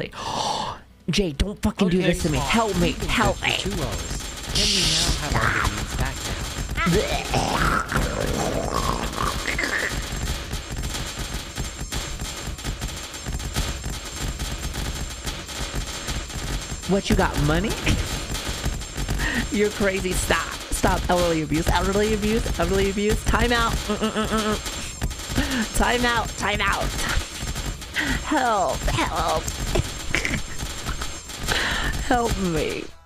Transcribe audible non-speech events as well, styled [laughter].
Like, [gasps] Jay, don't fucking do this to me. Help me. Help me. Two O's. Can we now have our back now? What you got? Money? [laughs] You're crazy. Stop. Stop. Elderly abuse. Elderly abuse. Elderly abuse. Time out. Time out. Time out. [sighs] Help. Help. [laughs] Help me.